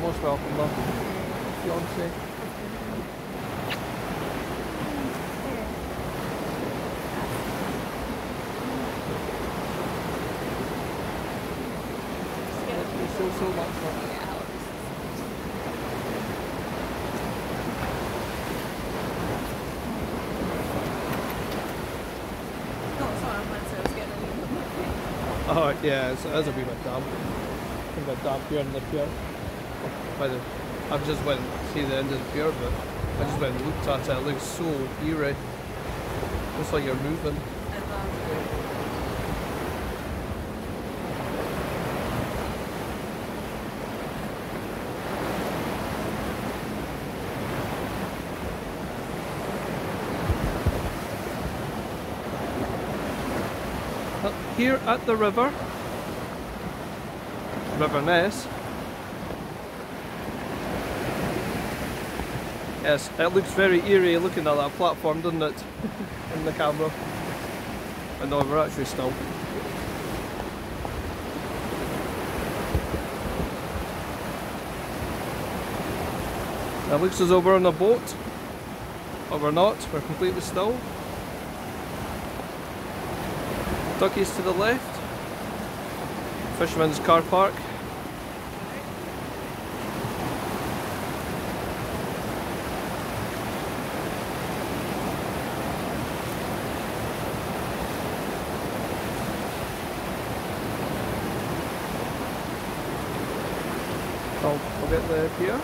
most welcome, love. Fiance. Thank you so, so much, love. Oh yeah, it's, it's a wee bit damp. I think a damp here in the pier. I've just went see the end of the pier, but I just went and looked at it. It looks so eerie. Looks like you're moving. Uh, Here at the river, River Ness. Yes, it looks very eerie looking at that platform, doesn't it? in the camera. And no, we're actually still. It looks as though we're on a boat, but we're not, we're completely still. Duckies to the left. Fisherman's car park. I'll, I'll get the pier.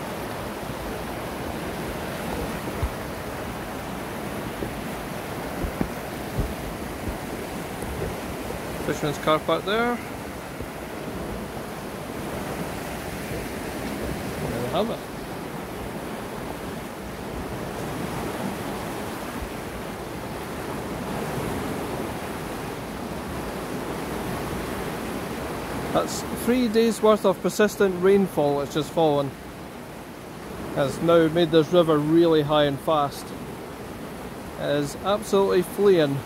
Fisherman's car park there. There we have it. That's three days worth of persistent rainfall that's just fallen. Has now made this river really high and fast. It is absolutely fleeing.